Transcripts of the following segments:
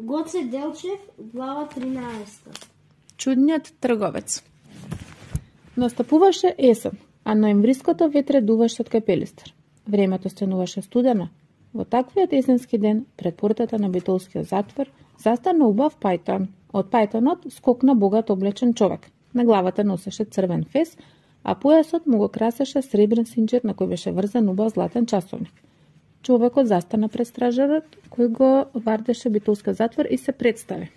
Гоце Делчев, глава 13. Чудниот трговец. Настапуваше есен, а ноемвриското ветре дуваше од капелистер. Времето стануваше студено. Во таквиот есенски ден, пред портата на битолскиот затвор, застана убав пајтон. Од пајтонот скокна богат облечен човек. На главата носеше црвен фес, а појасот му го красеше сребрен синџир на кој беше врзан убав златен часовник. Човекот застана пред стражарот, кој го вардеше битулска затвор и се представи.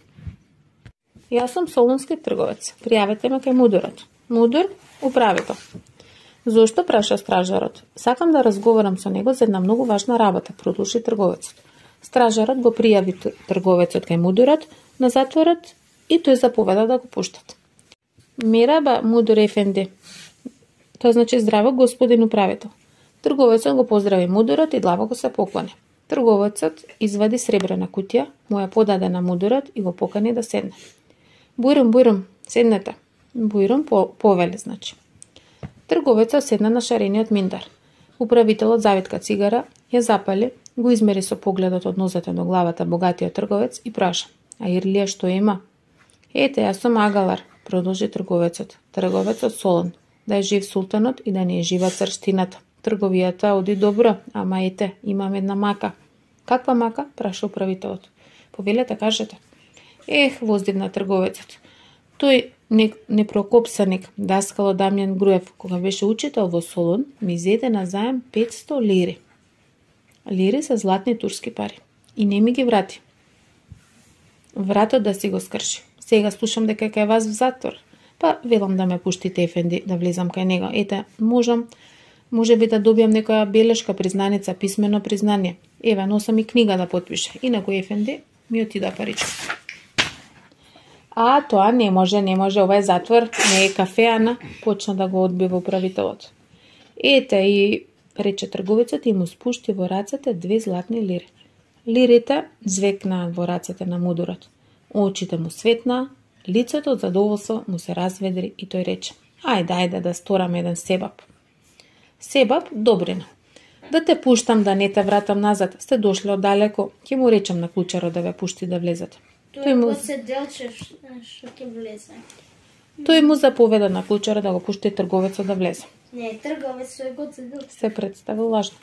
Јас сум солунски трговец. Пријавете ме кај мудурот. Мудур, управито. Зошто праша стражарот? Сакам да разговарам со него за една многу важна работа, продолжи трговецот. Стражарот го пријави трговецот кај мудурот на затворот и тој заповеда да го пуштат. Мераба, мудур ефенди. Тоа значи здраво, господин управител. Трговецот го поздрави мудурот и длабоко се поклони. Трговецот извади сребрена кутија, му ја подаде на мудурот и го покани да седне. Бујрум, бујрум, седнете. Бујрум по, повели, значи. Трговецот седна на шарениот миндар. Управителот завитка цигара, ја запали, го измери со погледот од нозете до главата богатиот трговец и праша. А Ирлија што има? Ете, јас сум Агалар, продолжи трговецот. Трговецот Солон, да е жив султанот и да не е жива црштината. Трговијата оди добро, ама ете, имам една мака. Каква мака? праша управителот. Повелете, кажете. Ех, воздивна трговецот. Тој не, непрокопсаник, даскало Дамјан Груев, кога беше учител во Солун, ми зеде на заем 500 лири. Лири се златни турски пари. И не ми ги врати. Вратот да си го скрши. Сега слушам дека кај вас в затвор. Па велам да ме пуштите, Ефенди, да влезам кај него. Ете, можам, Може би да добијам некоја белешка признаница, писмено признание. Еве, носам и книга да потпише. Инаку Ефенди ми отида паричка. А, тоа не може, не може, ова е затвор, не е кафеана, почна да го одбива управителот. Ете, и рече трговецот и му спушти во рацете две златни лири. Лирите звекнаа во рацете на мудурот. Очите му светнаа, лицето од задоволство му се разведри и тој рече: Ајде, ајде да сторам еден себап.“ Себаб, добрина. Да те пуштам да не те вратам назад, сте дошли од далеко, ќе му речам на клучарот да ве пушти да влезете. Тој му се делче што ќе влезе. Тој му заповеда на клучарот да го пушти трговецот да влезе. Не, трговец тој го се делче. Се представил лажно.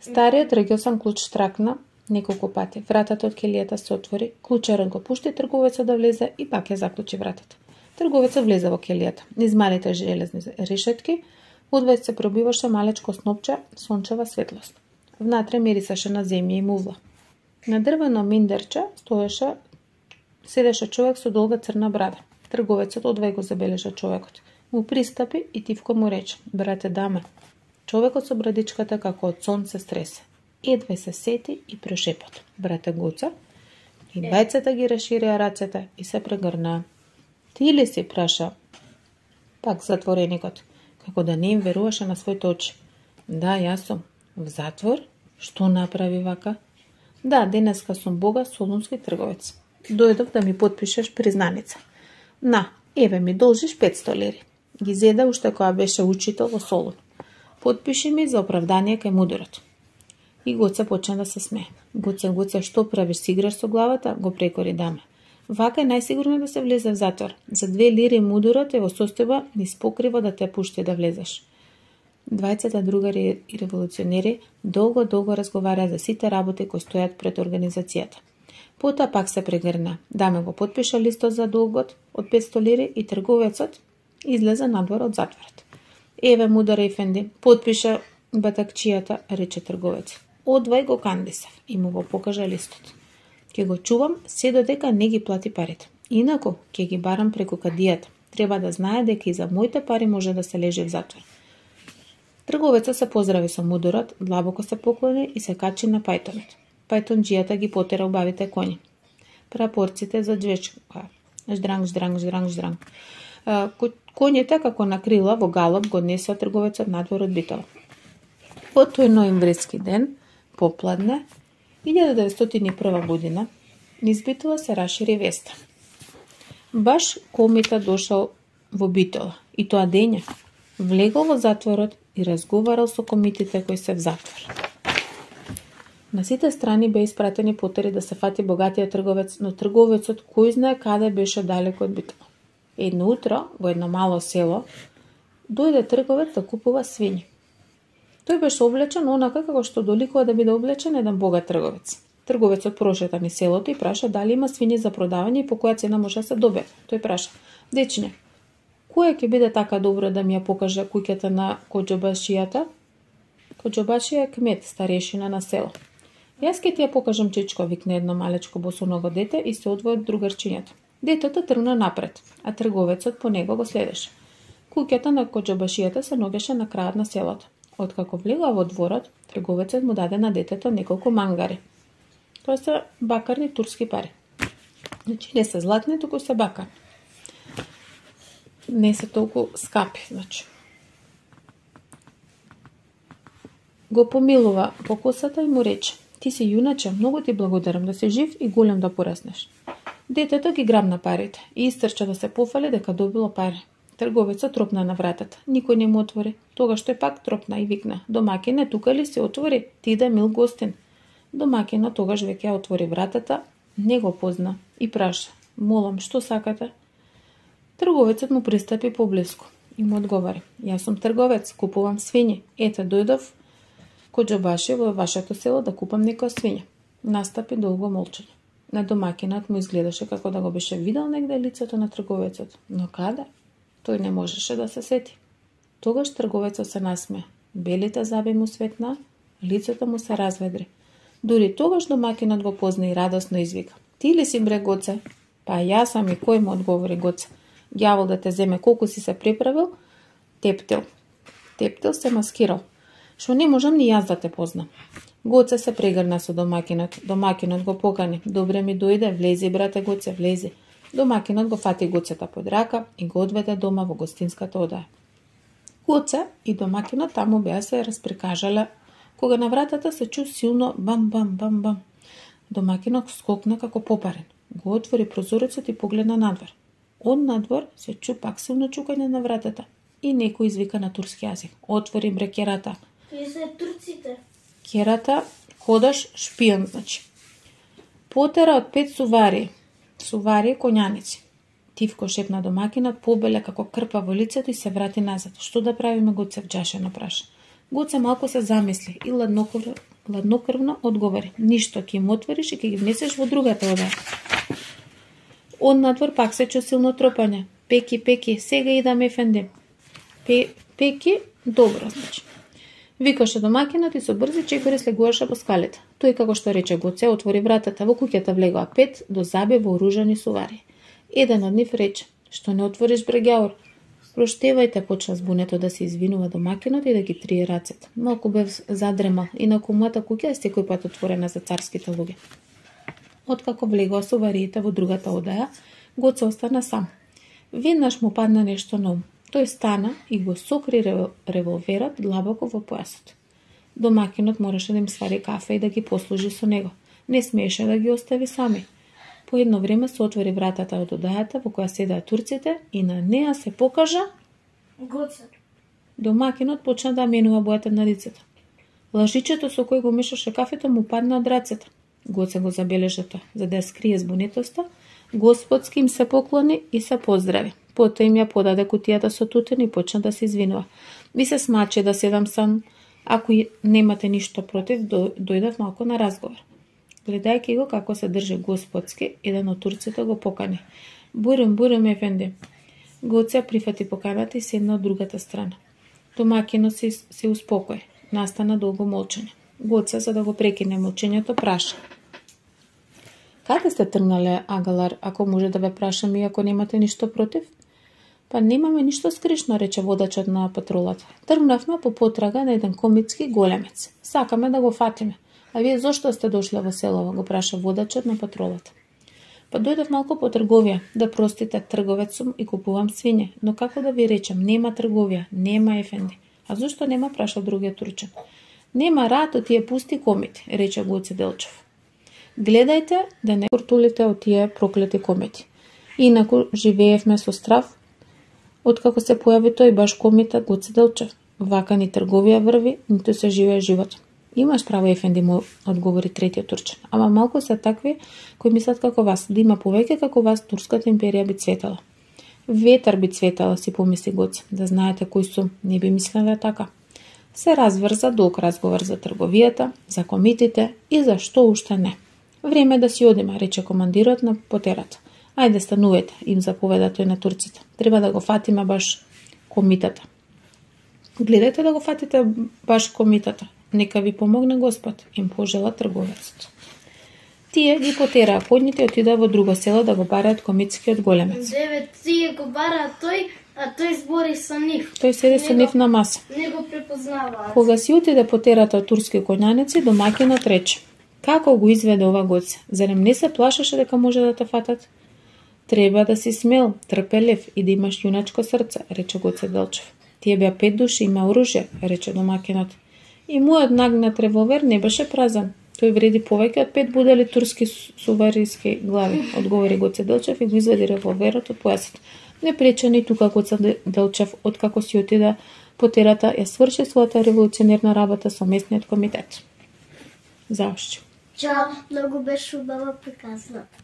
Стариот региосан клуч штракна неколку пати. Вратата од келијата се отвори, клучарот го пушти трговецот да влезе и пак ја заклучи вратата. Трговецот влезе во келијата. Низ малите железни решетки, Одвај се пробиваше малечко снопче, сончева светлост. Внатре мирисаше на земја и мувла. На дрвено миндерче стоеше седеше човек со долга црна брада. Трговецот одвај го забележа човекот. Му пристапи и тивко му рече: "Брате даме." Човекот со брадичката како од сон се стресе. Едвај се сети и прошепот: "Брате Гоца?" И двајцата ги расширија рацете и се прегрнаа. Ти ли си, праша? Пак затвореникот како да не им веруваше на своите очи. Да, јас сум. В затвор? Што направи вака? Да, денеска сум бога солунски трговец. Дојдов да ми подпишеш признаница. На, еве ми должиш 500 лири. Ги зеда уште која беше учител во Солун. Подпиши ми за оправдание кај мудурот. И Гоце почна да се смее. Гоце, Гоце, што правиш, си играш со главата? Го прекори даме. Вака е најсигурно да се влезе в затвор. За две лири мудурот е во состојба низ покрива да те пушти да влезеш. Двајцата другари и револуционери долго долго разговараа за сите работи кои стојат пред организацијата. Потоа пак се прегрна. Даме го подпиша листот за долгот од 500 лири и трговецот излезе надвор од затворот. Еве мудар Ефенди, подпиша батакчијата, рече трговец. Одвај го кандисав и му го покажа листот. Ке го чувам се додека не ги плати парите. Инако, ќе ги барам преку кадијата. Треба да знае дека и за моите пари може да се лежи в затвор. Трговецот се поздрави со мудорот, длабоко се поклони и се качи на пајтонот. Пајтонџијата ги потера убавите коњи. Прапорците за двечка, Ждранг, ждранг, ждранг, ждранг. Коњите како на крила во галоп го несоа трговецот надвор од битола. По тој ноемвриски ден, попладне, 1901 година низ се расшири веста. Баш Комита дошол во Битола и тоа дења влегол во затворот и разговарал со комитите кои се в затвор. На сите страни беа испратени потери да се фати богатиот трговец, но трговецот кој знае каде беше далеко од Битола. Едно утро, во едно мало село, дојде трговец да купува свиња. Тој беше облечен онака како што доликува да биде облечен еден богат трговец. Трговецот прошета ни селото и праша дали има свиња за продавање и по која цена може да се добие. Тој праша: "Дечне, која ќе биде така добро да ми ја покаже куќата на Коджобашијата?" Коджобашија е кмет, старешина на село. Јас ќе ти ја покажам чичко, викне едно малечко босоного дете и се одвои од другарчињето. Детето тргна напред, а трговецот по него го следеше. Куќата на Коджобашијата се ногеше на крајот на селото. Откако влегла во дворот, трговецот му даде на детето неколку мангари. Тоа се бакарни турски пари. Значи не се златни, туку се бакарни. Не се толку скапи, значи. Го помилува по косата и му рече: Ти си јуначе, многу ти благодарам да си жив и голем да пораснеш. Детето ги грабна парите и истрча да се пофали дека добило пари. Трговецот тропна на вратата. Никој не му отвори. Тогаш тој пак тропна и викна: Домакине, тука ли се отвори? Ти да мил гостин. Домакина тогаш веќе отвори вратата, не го позна и праша: Молам, што сакате? Трговецот му пристапи поблиску и му одговори: Јас сум трговец, купувам свињи. Ете, дојдов Коџабаши во вашето село да купам некоја свиња. Настапи долго молчање. На домакинот му изгледаше како да го беше видел негде лицето на трговецот, но каде? Тој не можеше да се сети. Тогаш трговецот се насме. Белите заби му светна, лицето му се разведри. Дури тогаш домакинот го позна и радосно извика. Ти ли си бре Гоце? Па јас сам и кој му одговори Гоце. Гјавол да те земе колку си се приправил? Тептил. Тептил се маскирал што не можам ни јас да те познам. Гоце се прегрна со домакинот. Домакинот го покани. Добре ми дојде, влези, брате Гоце, влези. Домакинот го фати Гоцета под рака и го одведе дома во гостинската одаа. Гоце и домакинот таму беа се расприкажале, кога на вратата се чу силно бам бам бам бам. Домакинот скокна како попарен. Го отвори прозорецот и погледна надвор. Од надвор се чу пак силно чукање на вратата и некој извика на турски јазик. Отвори брекерата. Кои се турците? Керата, ходаш шпион, значи. Потера од пет сувари, сувари коњаници. Тивко шепна домакинот, побеле како крпа во лицето и се врати назад. Што да правиме, Гоце на праша. Гуце малку се замисли и ладнокрвно, ладнокрвно одговори. Ништо, ќе им отвориш и ќе ги внесеш во другата вода“. Он надвор пак се чу силно тропање. Пеки, пеки, сега идам ефенди. Пе, пеки, добро, значи. Викаше домакинот и со брзи чекори слегуваше по скалите. Тој како што рече Гоце, отвори вратата, во куќата влегоа пет до забе вооружени сувари. Еден од нив рече, што не отвориш брегеор?“ Проштевајте, почна збунето да се извинува домакинот и да ги трие рацете. Малку бев задремал, инаку мојата куќа е секој пат отворена за царските луѓе. Откако влегоа сувариите во другата одеја, Гоце остана сам. Веднаш му падна нешто на ум. Тој стана и го сокри револверот длабоко во појасот. Домакинот мораше да им свари кафе и да ги послужи со него. Не смееше да ги остави сами. По едно време се отвори вратата од одајата во која седаа турците и на неа се покажа Гоце. Домакинот почна да менува бојата на лицето. Лажичето со кој го мешаше кафето му падна од рацете. Гоце го забележа тоа, за да ја скрие збунетоста, господски им се поклони и се поздрави. Потоа им ја подаде кутијата со тутен и почна да се извинува. Ми се смаче да седам сам. Ако немате ништо против, дојдов малку на разговор. Гледајќи го како се држи господски, еден од турците го покани. Бурем, бурем, ефенди. Гоце прифати поканата и седна од другата страна. Домакино се, се успокои. Настана долго молчање. Гоце, за да го прекине молчењето, праша. Каде сте тргнале, Агалар, ако може да ве прашам и ако немате ништо против? Па немаме ништо скришно, рече водачот на патрулата. Тргнавме по потрага на еден комитски големец. Сакаме да го фатиме. А вие зошто сте дошле во селово, го праша водачот на патрулата. Па дојдов малку по трговија, да простите трговец сум и купувам свиње, но како да ви речам нема трговија, нема ефенди. А зошто нема, праша другиот турчен. Нема рато тие пусти комити, рече Гоце Делчев. Гледајте да не куртулите од тие проклети комети. Инаку живеевме со страв Откако се појави тој баш комитет го Цеделчев, вака ни трговија врви, ниту се живее живот. Имаш право, Ефенди, му одговори третиот турчин. Ама малку се такви кои мислат како вас, да има повеќе како вас, турската империја би цветала. Ветар би цветала, си помисли гоц, да знаете кои сум, не би мислеле така. Се разврза долг разговор за трговијата, за комитите и за што уште не. Време да си одиме, рече командирот на потерата. Ајде станувете, им заповеда тој на турците. Треба да го фатиме баш комитата. Гледајте да го фатите баш комитата. Нека ви помогне Господ, им пожела трговецот. Тие ги потераа конјите и отидаа во друго село да го бараат комитскиот големец. Деве, тие го бара тој, а тој збори со нив. Тој седи со нив на маса. Не го препознаваат. Кога си отиде потерата од турски коњаници, домакинот рече: Како го изведе ова гоце? Зарем не се плашеше дека може да те фатат? Треба да си смел, трпелив и да имаш јуначко срце, рече Гоце Делчев. Тие беа пет души, има оружје, рече домакинот. И мојот нагнат револвер не беше празен. Тој вреди повеќе од пет будели турски сувариски глави, одговори Гоце Делчев и го извади револверот од појасот. Не прече ни тука Гоце Делчев, откако си отида потерата, ја сврши својата револуционерна работа со местниот комитет. Заошче. Чао, многу беше убава приказната.